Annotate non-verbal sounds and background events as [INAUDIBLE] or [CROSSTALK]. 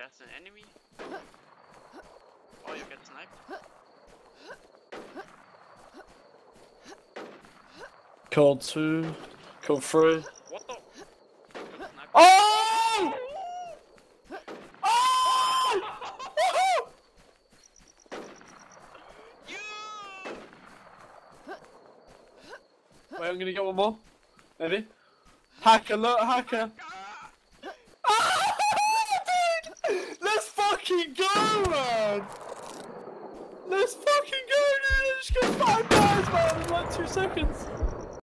There's an enemy. Oh, you get sniped. Kill two. Kill three. What the? Oh! Oh! You! [LAUGHS] Wait, I'm gonna get one more. Maybe. Hacker, look, hacker. Ah, dude! Let's go, man! Let's fucking go, dude! I just got five bars, man, in like two seconds.